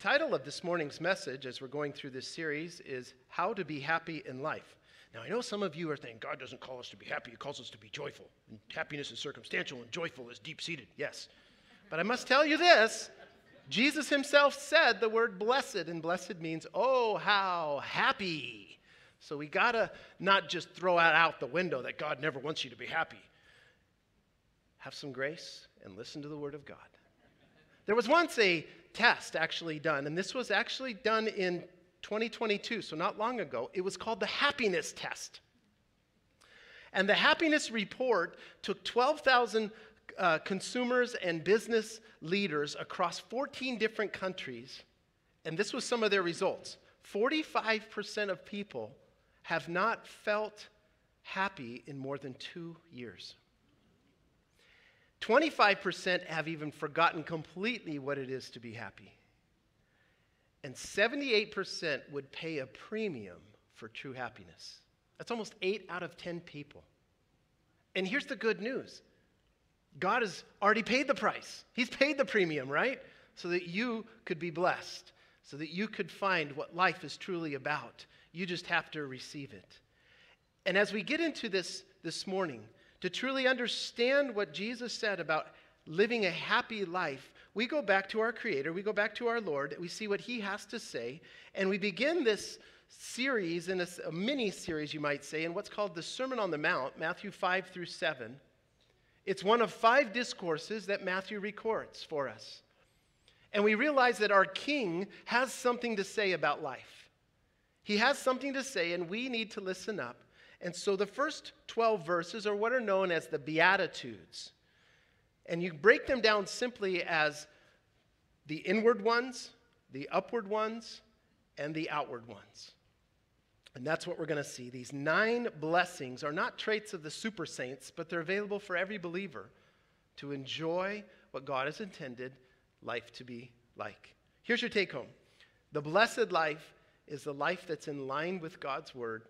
Title of this morning's message, as we're going through this series, is How to Be Happy in Life. Now, I know some of you are thinking, God doesn't call us to be happy, He calls us to be joyful. And happiness is circumstantial, and joyful is deep seated. Yes. But I must tell you this Jesus Himself said the word blessed, and blessed means, oh, how happy. So we got to not just throw it out the window that God never wants you to be happy. Have some grace and listen to the Word of God. There was once a test actually done, and this was actually done in 2022, so not long ago. It was called the happiness test. And the happiness report took 12,000 uh, consumers and business leaders across 14 different countries, and this was some of their results. 45% of people have not felt happy in more than two years. 25% have even forgotten completely what it is to be happy. And 78% would pay a premium for true happiness. That's almost 8 out of 10 people. And here's the good news God has already paid the price, He's paid the premium, right? So that you could be blessed, so that you could find what life is truly about. You just have to receive it. And as we get into this this morning, to truly understand what Jesus said about living a happy life, we go back to our Creator, we go back to our Lord, we see what He has to say, and we begin this series, in a, a mini series, you might say, in what's called the Sermon on the Mount, Matthew 5 through 7. It's one of five discourses that Matthew records for us. And we realize that our King has something to say about life. He has something to say, and we need to listen up and so the first 12 verses are what are known as the Beatitudes. And you break them down simply as the inward ones, the upward ones, and the outward ones. And that's what we're going to see. These nine blessings are not traits of the super saints, but they're available for every believer to enjoy what God has intended life to be like. Here's your take home the blessed life is the life that's in line with God's word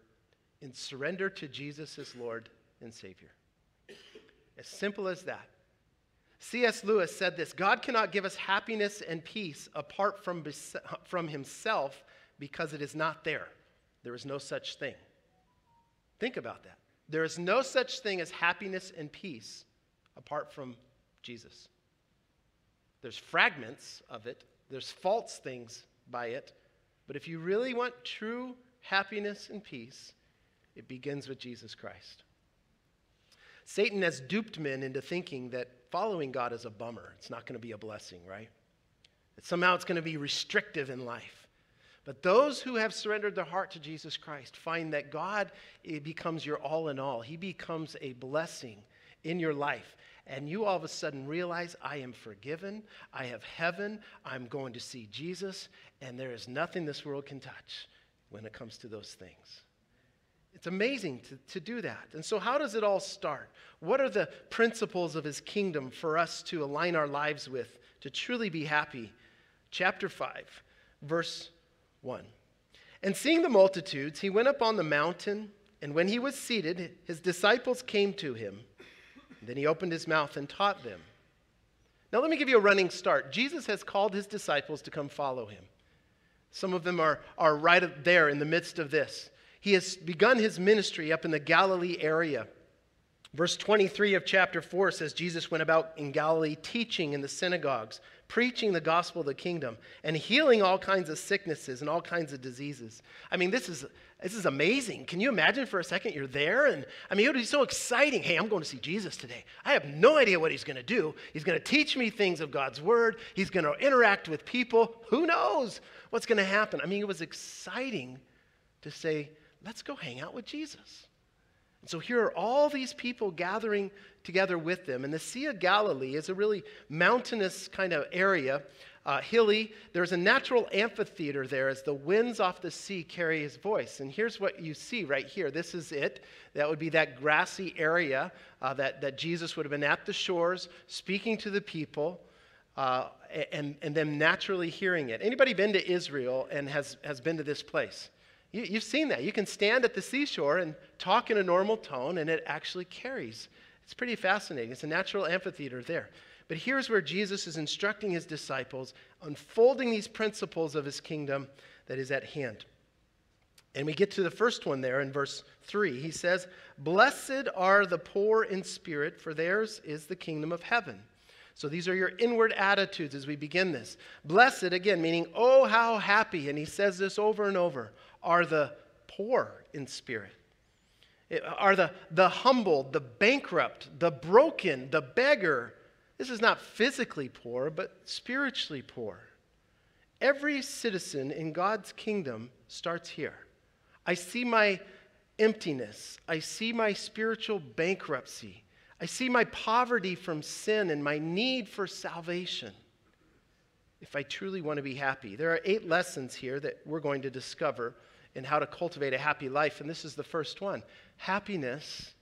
and surrender to Jesus as Lord and Savior. As simple as that. C.S. Lewis said this God cannot give us happiness and peace apart from, from Himself because it is not there. There is no such thing. Think about that. There is no such thing as happiness and peace apart from Jesus. There's fragments of it, there's false things by it, but if you really want true happiness and peace, it begins with Jesus Christ. Satan has duped men into thinking that following God is a bummer. It's not going to be a blessing, right? That somehow it's going to be restrictive in life. But those who have surrendered their heart to Jesus Christ find that God eh, becomes your all in all. He becomes a blessing in your life. And you all of a sudden realize, I am forgiven. I have heaven. I'm going to see Jesus. And there is nothing this world can touch when it comes to those things. It's amazing to, to do that. And so, how does it all start? What are the principles of his kingdom for us to align our lives with to truly be happy? Chapter 5, verse 1. And seeing the multitudes, he went up on the mountain, and when he was seated, his disciples came to him. Then he opened his mouth and taught them. Now, let me give you a running start. Jesus has called his disciples to come follow him. Some of them are, are right there in the midst of this. He has begun his ministry up in the Galilee area. Verse 23 of chapter 4 says Jesus went about in Galilee teaching in the synagogues, preaching the gospel of the kingdom, and healing all kinds of sicknesses and all kinds of diseases. I mean, this is, this is amazing. Can you imagine for a second you're there? And I mean, it would be so exciting. Hey, I'm going to see Jesus today. I have no idea what he's going to do. He's going to teach me things of God's word, he's going to interact with people. Who knows what's going to happen? I mean, it was exciting to say, let's go hang out with Jesus. And so here are all these people gathering together with them. And the Sea of Galilee is a really mountainous kind of area, uh, hilly. There's a natural amphitheater there as the winds off the sea carry his voice. And here's what you see right here. This is it. That would be that grassy area uh, that, that Jesus would have been at the shores speaking to the people. Uh, and, and them naturally hearing it. Anybody been to Israel and has, has been to this place? You, you've seen that. You can stand at the seashore and talk in a normal tone, and it actually carries. It's pretty fascinating. It's a natural amphitheater there. But here's where Jesus is instructing his disciples, unfolding these principles of his kingdom that is at hand. And we get to the first one there in verse 3. He says, Blessed are the poor in spirit, for theirs is the kingdom of heaven. So these are your inward attitudes as we begin this. Blessed, again, meaning, oh, how happy, and he says this over and over, are the poor in spirit. It, are the, the humbled, the bankrupt, the broken, the beggar. This is not physically poor, but spiritually poor. Every citizen in God's kingdom starts here. I see my emptiness. I see my spiritual bankruptcy. I see my poverty from sin and my need for salvation. If I truly want to be happy, there are eight lessons here that we're going to discover in how to cultivate a happy life, and this is the first one. Happiness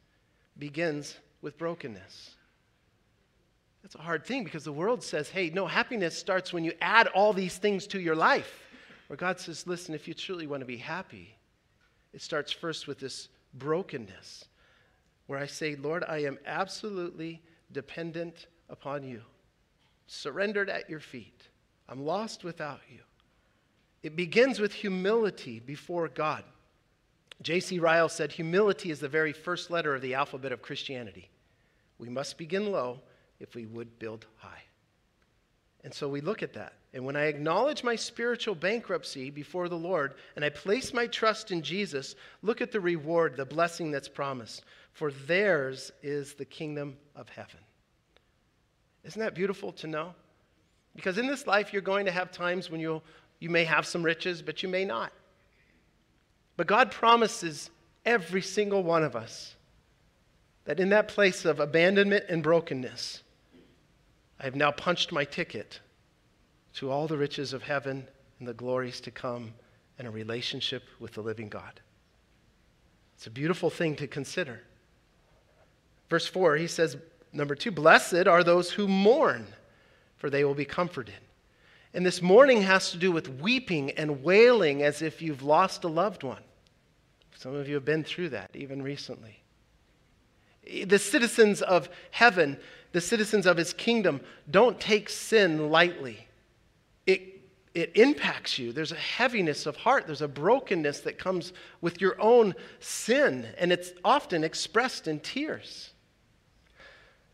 begins with brokenness. That's a hard thing because the world says, hey, no, happiness starts when you add all these things to your life. Where God says, listen, if you truly want to be happy, it starts first with this brokenness, where I say, Lord, I am absolutely dependent upon you, surrendered at your feet. I'm lost without you. It begins with humility before God. J.C. Ryle said, Humility is the very first letter of the alphabet of Christianity. We must begin low if we would build high. And so we look at that. And when I acknowledge my spiritual bankruptcy before the Lord and I place my trust in Jesus, look at the reward, the blessing that's promised. For theirs is the kingdom of heaven. Isn't that beautiful to know? Because in this life, you're going to have times when you'll, you may have some riches, but you may not. But God promises every single one of us that in that place of abandonment and brokenness, I have now punched my ticket to all the riches of heaven and the glories to come and a relationship with the living God. It's a beautiful thing to consider. Verse 4, he says, number two, blessed are those who mourn, for they will be comforted. And this mourning has to do with weeping and wailing as if you've lost a loved one. Some of you have been through that even recently. The citizens of heaven, the citizens of his kingdom, don't take sin lightly it, it impacts you. There's a heaviness of heart, there's a brokenness that comes with your own sin, and it's often expressed in tears.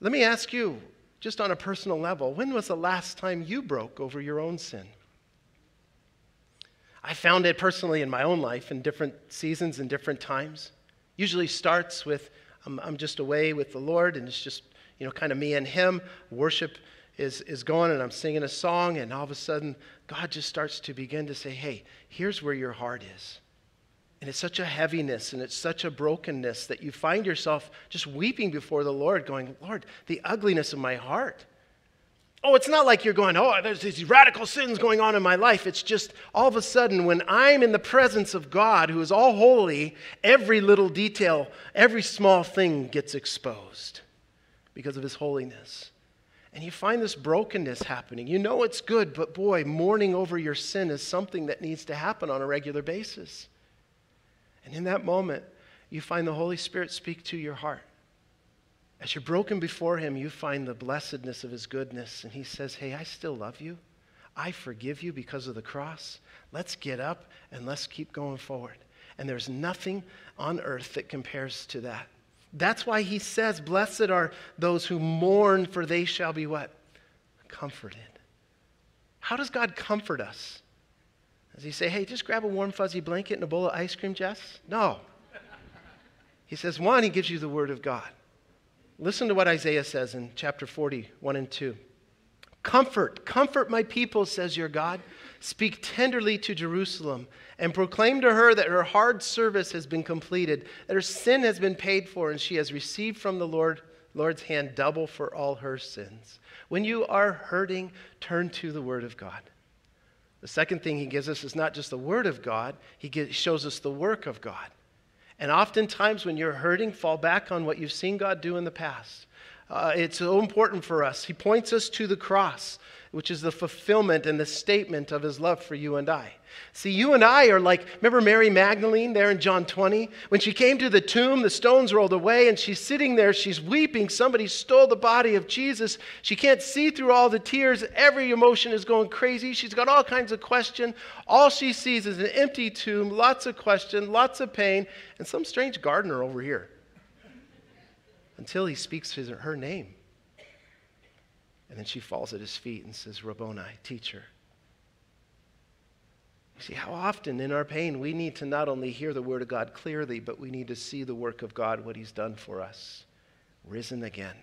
Let me ask you, just on a personal level, when was the last time you broke over your own sin? I found it personally in my own life in different seasons and different times. Usually starts with I'm, I'm just away with the Lord and it's just, you know, kind of me and Him. Worship is, is going and I'm singing a song, and all of a sudden, God just starts to begin to say, Hey, here's where your heart is. And it's such a heaviness and it's such a brokenness that you find yourself just weeping before the Lord, going, Lord, the ugliness of my heart. Oh, it's not like you're going, oh, there's these radical sins going on in my life. It's just all of a sudden, when I'm in the presence of God, who is all holy, every little detail, every small thing gets exposed because of his holiness. And you find this brokenness happening. You know it's good, but boy, mourning over your sin is something that needs to happen on a regular basis. And in that moment, you find the Holy Spirit speak to your heart. As you're broken before Him, you find the blessedness of His goodness. And He says, Hey, I still love you. I forgive you because of the cross. Let's get up and let's keep going forward. And there's nothing on earth that compares to that. That's why he says, Blessed are those who mourn, for they shall be what? Comforted. How does God comfort us? Does he say, Hey, just grab a warm, fuzzy blanket and a bowl of ice cream, Jess? No. He says, One, he gives you the word of God. Listen to what Isaiah says in chapter 40, 1 and 2. Comfort, comfort my people, says your God. Speak tenderly to Jerusalem and proclaim to her that her hard service has been completed, that her sin has been paid for, and she has received from the Lord, Lord's hand double for all her sins. When you are hurting, turn to the Word of God. The second thing he gives us is not just the Word of God, he shows us the work of God. And oftentimes, when you're hurting, fall back on what you've seen God do in the past. Uh, it's so important for us. He points us to the cross, which is the fulfillment and the statement of his love for you and I. See, you and I are like, remember Mary Magdalene there in John 20? When she came to the tomb, the stones rolled away, and she's sitting there, she's weeping. Somebody stole the body of Jesus. She can't see through all the tears. Every emotion is going crazy. She's got all kinds of questions. All she sees is an empty tomb, lots of question, lots of pain, and some strange gardener over here. Until he speaks his, her name. And then she falls at his feet and says, Rabboni, teacher. You see, how often in our pain we need to not only hear the word of God clearly, but we need to see the work of God, what he's done for us, risen again.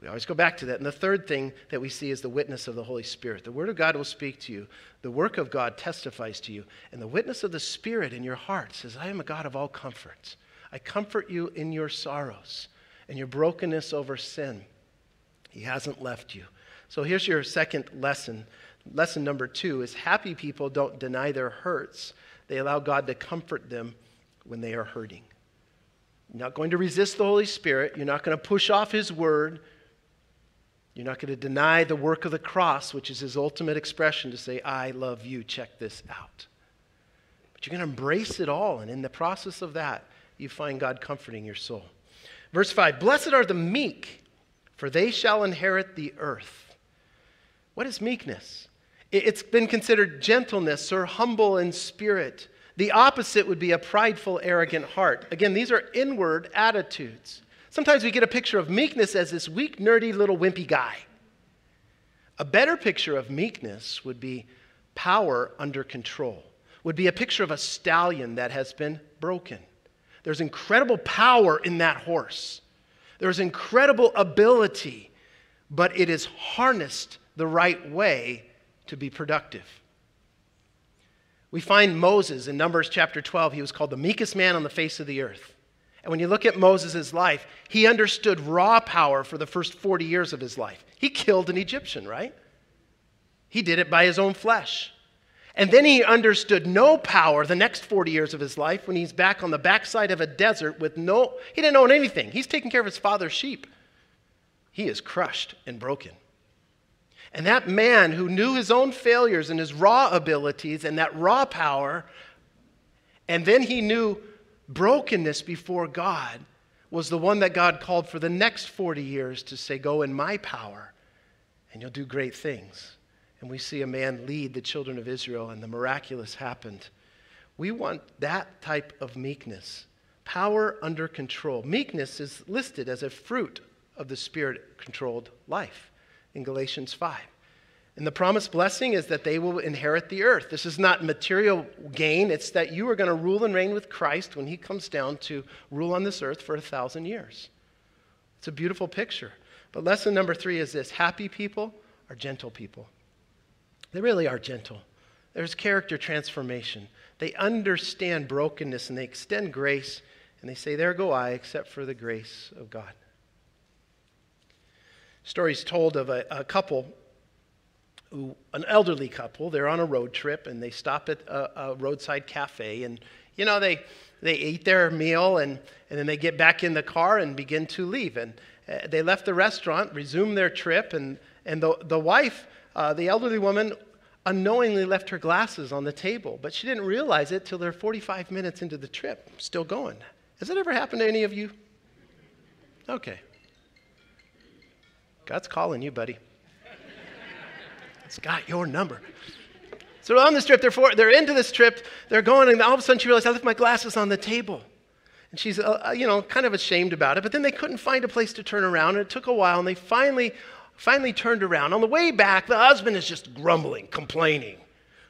We always go back to that. And the third thing that we see is the witness of the Holy Spirit. The Word of God will speak to you, the work of God testifies to you, and the witness of the Spirit in your heart says, I am a God of all comforts. I comfort you in your sorrows and your brokenness over sin. He hasn't left you. So here's your second lesson. Lesson number two is happy people don't deny their hurts, they allow God to comfort them when they are hurting. You're not going to resist the Holy Spirit, you're not going to push off His word. You're not going to deny the work of the cross, which is his ultimate expression to say, I love you, check this out. But you're going to embrace it all, and in the process of that, you find God comforting your soul. Verse 5 Blessed are the meek, for they shall inherit the earth. What is meekness? It's been considered gentleness or humble in spirit. The opposite would be a prideful, arrogant heart. Again, these are inward attitudes. Sometimes we get a picture of meekness as this weak, nerdy, little wimpy guy. A better picture of meekness would be power under control, would be a picture of a stallion that has been broken. There's incredible power in that horse. There's incredible ability, but it is harnessed the right way to be productive. We find Moses in Numbers chapter 12. He was called the meekest man on the face of the earth. And when you look at Moses' life, he understood raw power for the first 40 years of his life. He killed an Egyptian, right? He did it by his own flesh. And then he understood no power the next 40 years of his life when he's back on the backside of a desert with no, he didn't own anything. He's taking care of his father's sheep. He is crushed and broken. And that man who knew his own failures and his raw abilities and that raw power, and then he knew brokenness before God, was the one that God called for the next 40 years to say, Go in my power, and you'll do great things and we see a man lead the children of Israel, and the miraculous happened. We want that type of meekness power under control. Meekness is listed as a fruit of the spirit controlled life in Galatians 5. And the promised blessing is that they will inherit the earth. This is not material gain, it's that you are going to rule and reign with Christ when he comes down to rule on this earth for a thousand years. It's a beautiful picture. But lesson number three is this happy people are gentle people. They really are gentle. There's character transformation. They understand brokenness and they extend grace and they say, There go I, except for the grace of God. Stories told of a, a couple, who, an elderly couple. They're on a road trip and they stop at a, a roadside cafe and, you know, they, they eat their meal and, and then they get back in the car and begin to leave. And uh, they left the restaurant, resumed their trip, and, and the, the wife uh, the elderly woman unknowingly left her glasses on the table, but she didn't realize it till they're 45 minutes into the trip, still going. Has that ever happened to any of you? Okay. God's calling you, buddy. It's got your number. So on this trip, they're, for, they're into this trip, they're going, and all of a sudden she realized, I left my glasses on the table. And she's, uh, uh, you know, kind of ashamed about it, but then they couldn't find a place to turn around, and it took a while, and they finally finally turned around. On the way back, the husband is just grumbling, complaining.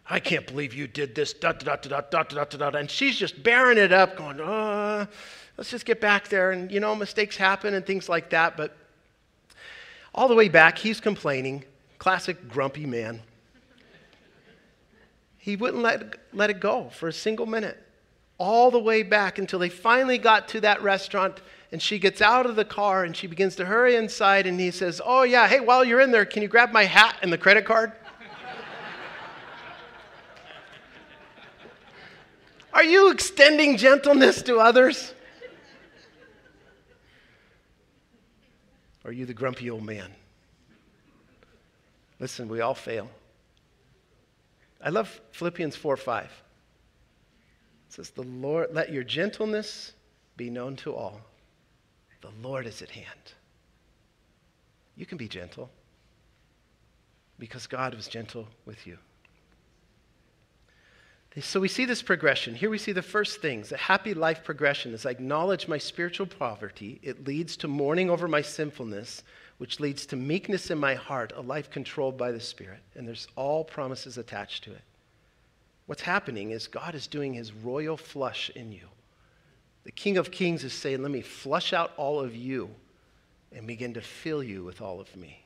I can't believe you did this, da da da da da da da da. And she's just bearing it up, going, uh, let's just get back there. And, you know, mistakes happen and things like that. But all the way back, he's complaining. Classic grumpy man. He wouldn't let, let it go for a single minute. All the way back until they finally got to that restaurant and she gets out of the car and she begins to hurry inside. And he says, Oh, yeah, hey, while you're in there, can you grab my hat and the credit card? Are you extending gentleness to others? Are you the grumpy old man? Listen, we all fail. I love Philippians 4 5. It says, The Lord, let your gentleness be known to all. The Lord is at hand. You can be gentle because God was gentle with you. So we see this progression. Here we see the first things. A happy life progression is I acknowledge my spiritual poverty. It leads to mourning over my sinfulness, which leads to meekness in my heart, a life controlled by the Spirit. And there's all promises attached to it. What's happening is God is doing his royal flush in you. The King of Kings is saying, Let me flush out all of you and begin to fill you with all of me.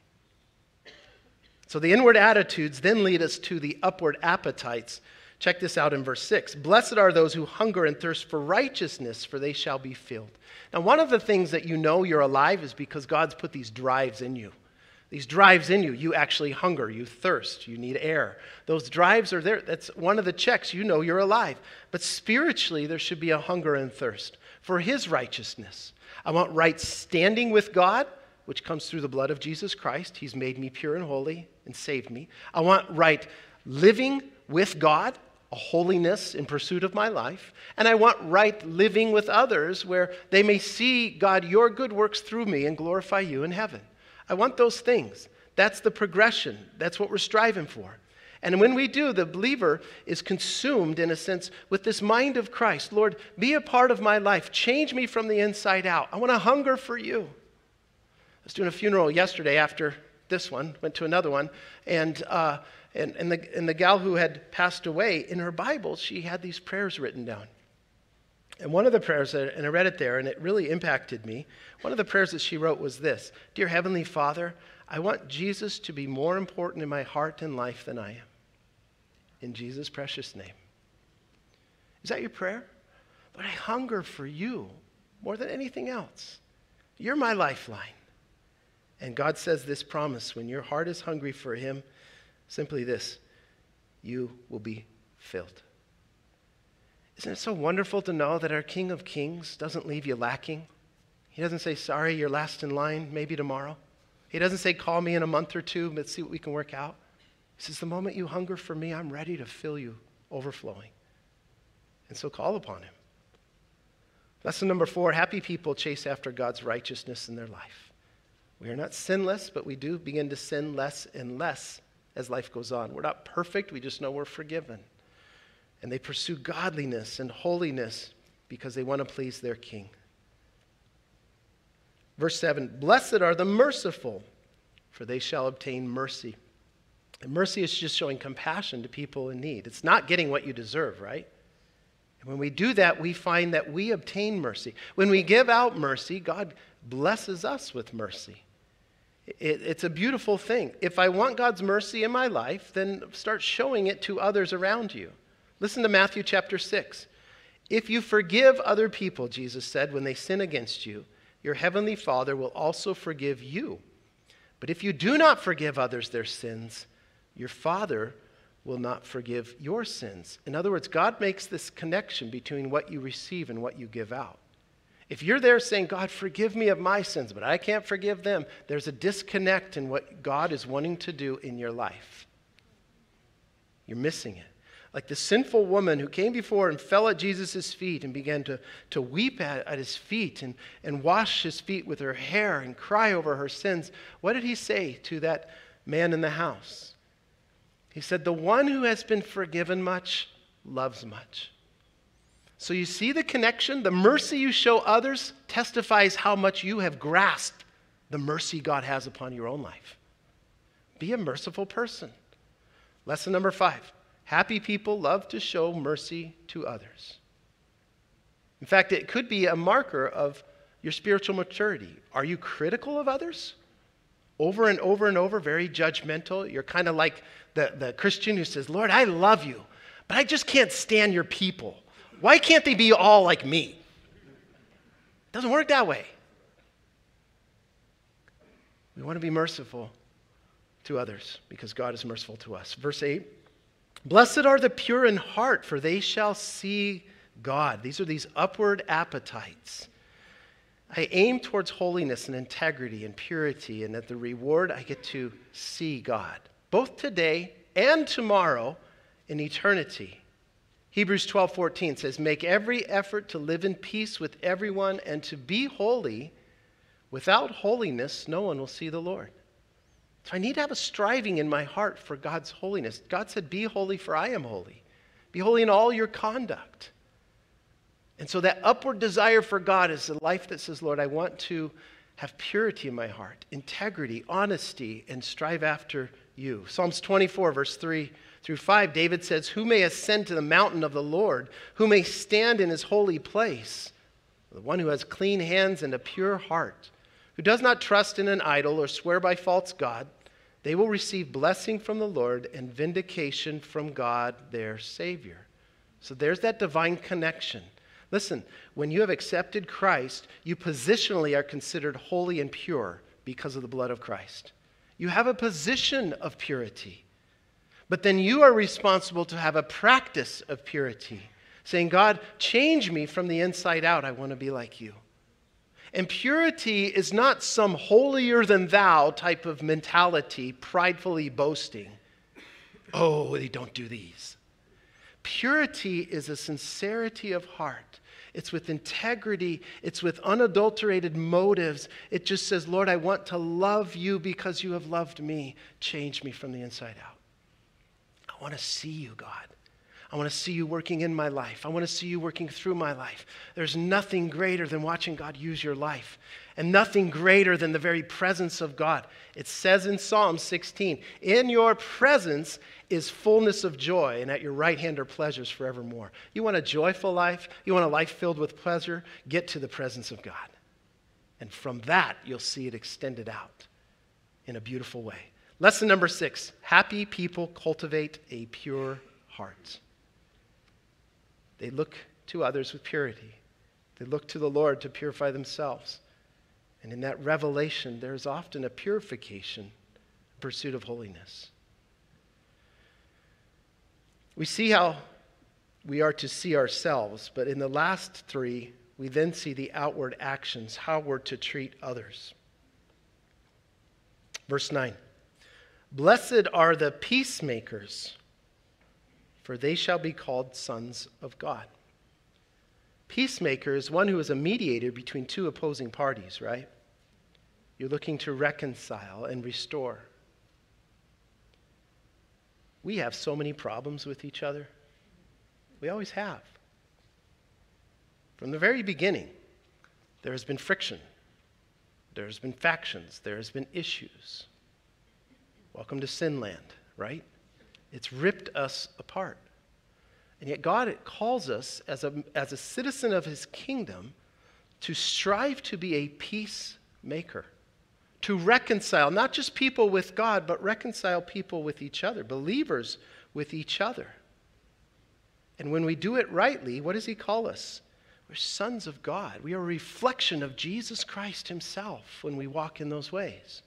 So the inward attitudes then lead us to the upward appetites Check this out in verse 6. Blessed are those who hunger and thirst for righteousness, for they shall be filled. Now, one of the things that you know you're alive is because God's put these drives in you. These drives in you, you actually hunger, you thirst, you need air. Those drives are there. That's one of the checks. You know you're alive. But spiritually, there should be a hunger and thirst for His righteousness. I want right standing with God, which comes through the blood of Jesus Christ. He's made me pure and holy and saved me. I want right living with God a holiness in pursuit of my life, and I want right living with others where they may see, God, your good works through me and glorify you in heaven. I want those things. That's the progression. That's what we're striving for. And when we do, the believer is consumed, in a sense, with this mind of Christ. Lord, be a part of my life. Change me from the inside out. I want to hunger for you. I was doing a funeral yesterday after this one, went to another one, and uh, and, and, the, and the gal who had passed away, in her Bible, she had these prayers written down. And one of the prayers, and I read it there, and it really impacted me. One of the prayers that she wrote was this Dear Heavenly Father, I want Jesus to be more important in my heart and life than I am. In Jesus' precious name. Is that your prayer? But I hunger for you more than anything else. You're my lifeline. And God says this promise when your heart is hungry for Him, Simply this you will be filled. Isn't it so wonderful to know that our King of Kings doesn't leave you lacking? He doesn't say, Sorry, you're last in line, maybe tomorrow. He doesn't say, Call me in a month or two, let's see what we can work out. He says, The moment you hunger for me, I'm ready to fill you overflowing. And so call upon him. Lesson number four happy people chase after God's righteousness in their life. We are not sinless, but we do begin to sin less and less as life goes on. We're not perfect, we just know we're forgiven. And they pursue godliness and holiness because they want to please their king. Verse 7 Blessed are the merciful, for they shall obtain mercy. And mercy is just showing compassion to people in need. It's not getting what you deserve, right? And when we do that, we find that we obtain mercy. When we give out mercy, God blesses us with mercy. It, it's a beautiful thing. If I want God's mercy in my life, then start showing it to others around you. Listen to Matthew chapter 6. If you forgive other people, Jesus said, when they sin against you, your heavenly Father will also forgive you. But if you do not forgive others their sins, your Father will not forgive your sins. In other words, God makes this connection between what you receive and what you give out. If you're there saying, God, forgive me of my sins, but I can't forgive them, there's a disconnect in what God is wanting to do in your life. You're missing it. Like the sinful woman who came before and fell at Jesus' feet and began to, to weep at, at his feet and, and wash his feet with her hair and cry over her sins. What did he say to that man in the house? He said, The one who has been forgiven much loves much. So you see the connection? The mercy you show others testifies how much you have grasped the mercy God has upon your own life. Be a merciful person. Lesson number five happy people love to show mercy to others. In fact, it could be a marker of your spiritual maturity. Are you critical of others? Over and over and over, very judgmental. You're kind of like the, the Christian who says, Lord, I love you, but I just can't stand your people. Why can't they be all like me? It doesn't work that way. We want to be merciful to others because God is merciful to us. Verse 8 Blessed are the pure in heart, for they shall see God. These are these upward appetites. I aim towards holiness and integrity and purity, and at the reward, I get to see God, both today and tomorrow in eternity. Hebrews 12 14 says, Make every effort to live in peace with everyone and to be holy. Without holiness, no one will see the Lord. So I need to have a striving in my heart for God's holiness. God said, Be holy, for I am holy. Be holy in all your conduct. And so that upward desire for God is a life that says, Lord, I want to have purity in my heart, integrity, honesty, and strive after you. Psalms 24, verse 3 through 5, David says, Who may ascend to the mountain of the Lord? Who may stand in his holy place? The one who has clean hands and a pure heart, who does not trust in an idol or swear by false God, they will receive blessing from the Lord and vindication from God their Savior. So there's that divine connection. Listen, when you have accepted Christ, you positionally are considered holy and pure because of the blood of Christ. You have a position of purity. But then you are responsible to have a practice of purity, saying, God, change me from the inside out. I want to be like you. And purity is not some holier than thou type of mentality, pridefully boasting. Oh, they don't do these. Purity is a sincerity of heart it's with integrity, it's with unadulterated motives. It just says, Lord, I want to love you because you have loved me. Change me from the inside out. I want to see you, God. I want to see you working in my life. I want to see you working through my life. There's nothing greater than watching God use your life, and nothing greater than the very presence of God. It says in Psalm 16, In your presence is fullness of joy, and at your right hand are pleasures forevermore. You want a joyful life? You want a life filled with pleasure? Get to the presence of God. And from that, you'll see it extended out in a beautiful way. Lesson number six happy people cultivate a pure heart. They look to others with purity, they look to the Lord to purify themselves. And in that revelation, there is often a purification, a pursuit of holiness. We see how we are to see ourselves, but in the last three, we then see the outward actions, how we're to treat others. Verse 9 Blessed are the peacemakers, for they shall be called sons of God. Peacemaker is one who is a mediator between two opposing parties, right? You're looking to reconcile and restore. We have so many problems with each other. We always have. From the very beginning, there has been friction, there has been factions, there has been issues. Welcome to sin land, right? It's ripped us apart. And yet, God calls us as a, as a citizen of his kingdom to strive to be a peacemaker to reconcile not just people with God, but reconcile people with each other, believers with each other. And when we do it rightly, what does He call us? We're sons of God. We are a reflection of Jesus Christ Himself when we walk in those ways.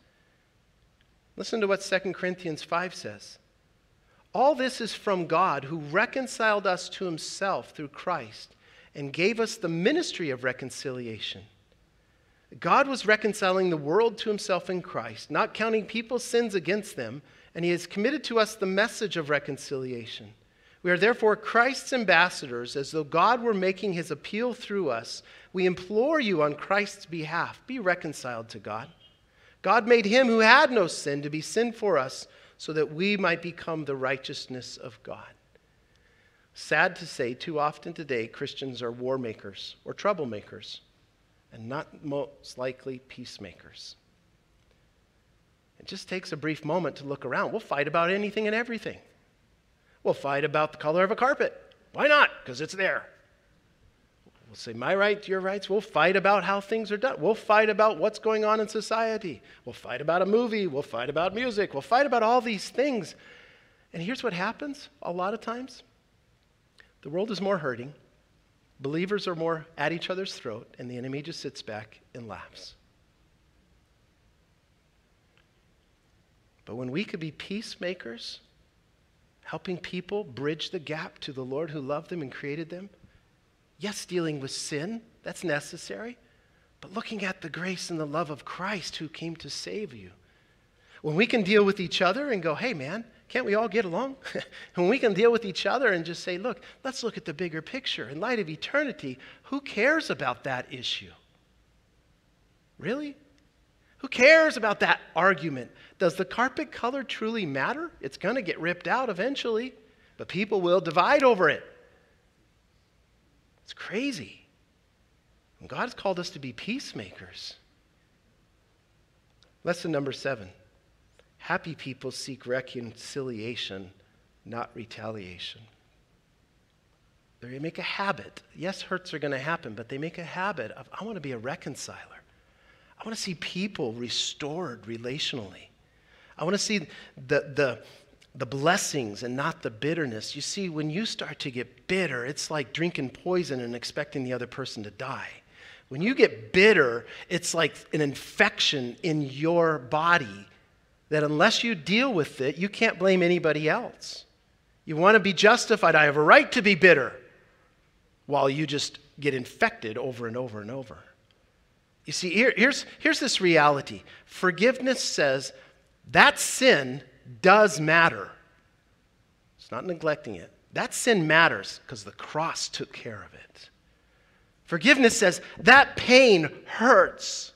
Listen to what 2 Corinthians 5 says. All this is from God who reconciled us to Himself through Christ and gave us the ministry of reconciliation. God was reconciling the world to himself in Christ, not counting people's sins against them, and he has committed to us the message of reconciliation. We are therefore Christ's ambassadors, as though God were making his appeal through us. We implore you on Christ's behalf be reconciled to God. God made him who had no sin to be sin for us, so that we might become the righteousness of God. Sad to say, too often today, Christians are war makers or troublemakers and not most likely peacemakers. It just takes a brief moment to look around. We'll fight about anything and everything. We'll fight about the color of a carpet. Why not? Because it's there. We'll say, my right, your rights. We'll fight about how things are done. We'll fight about what's going on in society. We'll fight about a movie. We'll fight about music. We'll fight about all these things. And here's what happens a lot of times the world is more hurting Believers are more at each other's throat, and the enemy just sits back and laughs. But when we could be peacemakers, helping people bridge the gap to the Lord who loved them and created them, yes, dealing with sin, that's necessary, but looking at the grace and the love of Christ who came to save you. When we can deal with each other and go, hey, man, can't we all get along? when we can deal with each other and just say, look, let's look at the bigger picture. In light of eternity, who cares about that issue? Really? Who cares about that argument? Does the carpet color truly matter? It's going to get ripped out eventually, but people will divide over it. It's crazy. And God has called us to be peacemakers. Lesson number seven happy people seek reconciliation, not retaliation. They make a habit. Yes, hurts are going to happen, but they make a habit of, I want to be a reconciler. I want to see people restored relationally. I want to see the, the, the blessings and not the bitterness. You see, when you start to get bitter, it's like drinking poison and expecting the other person to die. When you get bitter, it's like an infection in your body that unless you deal with it, you can't blame anybody else. You want to be justified. I have a right to be bitter while you just get infected over and over and over. You see, here, here's, here's this reality forgiveness says that sin does matter. It's not neglecting it. That sin matters because the cross took care of it. Forgiveness says that pain hurts.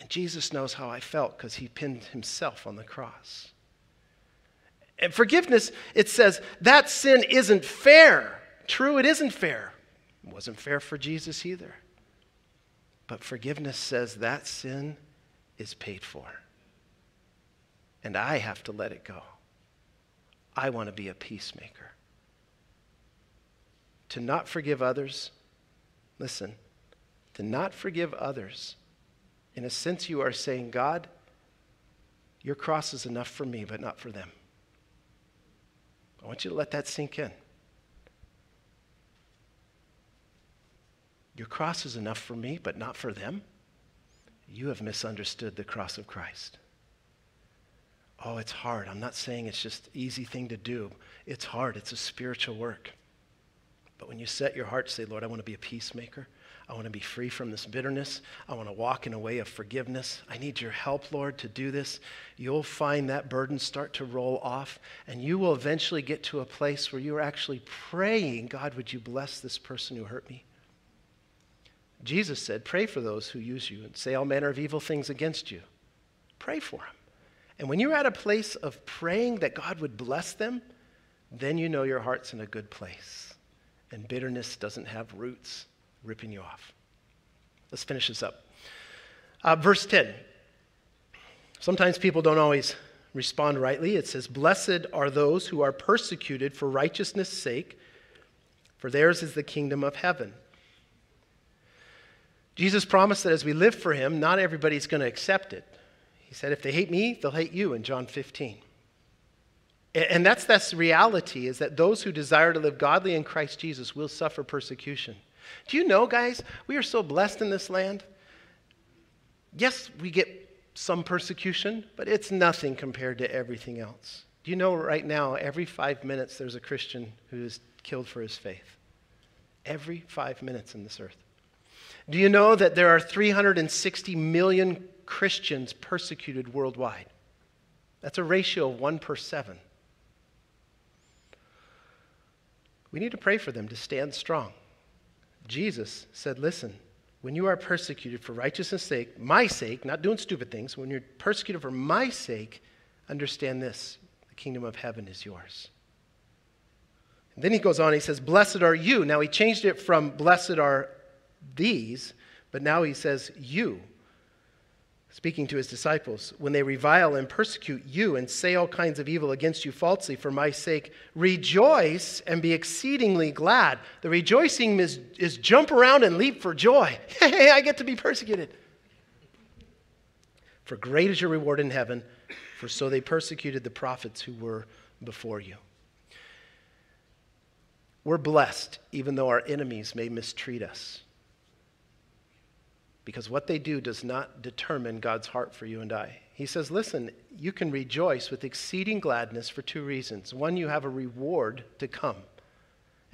And Jesus knows how I felt because he pinned himself on the cross. And forgiveness, it says that sin isn't fair. True, it isn't fair. It wasn't fair for Jesus either. But forgiveness says that sin is paid for. And I have to let it go. I want to be a peacemaker. To not forgive others, listen, to not forgive others, in a sense, you are saying, God, your cross is enough for me, but not for them. I want you to let that sink in. Your cross is enough for me, but not for them. You have misunderstood the cross of Christ. Oh, it's hard. I'm not saying it's just easy thing to do. It's hard. It's a spiritual work. But when you set your heart, say, Lord, I want to be a peacemaker. I want to be free from this bitterness. I want to walk in a way of forgiveness. I need your help, Lord, to do this. You'll find that burden start to roll off, and you will eventually get to a place where you're actually praying, God, would you bless this person who hurt me? Jesus said, Pray for those who use you and say all manner of evil things against you. Pray for them. And when you're at a place of praying that God would bless them, then you know your heart's in a good place. And bitterness doesn't have roots ripping you off. Let's finish this up. Uh, verse 10. Sometimes people don't always respond rightly. It says, Blessed are those who are persecuted for righteousness' sake, for theirs is the kingdom of heaven. Jesus promised that as we live for him, not everybody's going to accept it. He said, if they hate me, they'll hate you in John 15. And that's that's reality is that those who desire to live godly in Christ Jesus will suffer persecution. Do you know, guys, we are so blessed in this land? Yes, we get some persecution, but it's nothing compared to everything else. Do you know right now, every five minutes, there's a Christian who is killed for his faith? Every five minutes in this earth. Do you know that there are 360 million Christians persecuted worldwide? That's a ratio of one per seven. We need to pray for them to stand strong. Jesus said, Listen, when you are persecuted for righteousness' sake, my sake, not doing stupid things, when you're persecuted for my sake, understand this the kingdom of heaven is yours. And then he goes on, he says, Blessed are you. Now he changed it from blessed are these, but now he says, You. Speaking to his disciples, when they revile and persecute you and say all kinds of evil against you falsely for my sake, rejoice and be exceedingly glad. The rejoicing is, is jump around and leap for joy. Hey, I get to be persecuted. For great is your reward in heaven, for so they persecuted the prophets who were before you. We're blessed, even though our enemies may mistreat us because what they do does not determine God's heart for you and I. He says, Listen, you can rejoice with exceeding gladness for two reasons. One, you have a reward to come,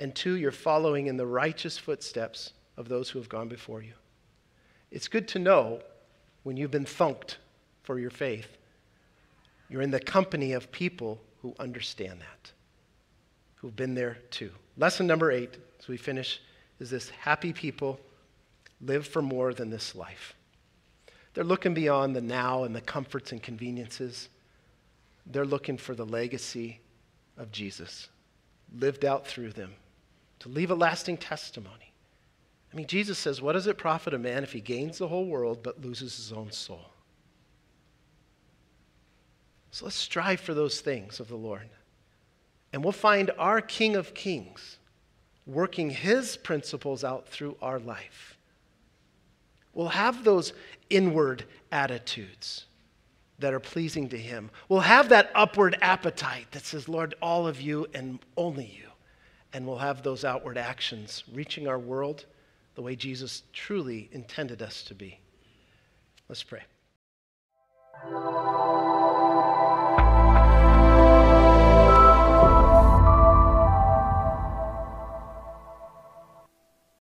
and two, you're following in the righteous footsteps of those who have gone before you. It's good to know when you've been thunked for your faith, you're in the company of people who understand that, who've been there too. Lesson number eight, as we finish, is this happy people live for more than this life. They're looking beyond the now and the comforts and conveniences. They're looking for the legacy of Jesus lived out through them to leave a lasting testimony. I mean, Jesus says, What does it profit a man if he gains the whole world but loses his own soul? So let's strive for those things of the Lord. And we'll find our King of Kings working his principles out through our life. We'll have those inward attitudes that are pleasing to him. We'll have that upward appetite that says, Lord, all of you and only you. And we'll have those outward actions reaching our world the way Jesus truly intended us to be. Let's pray.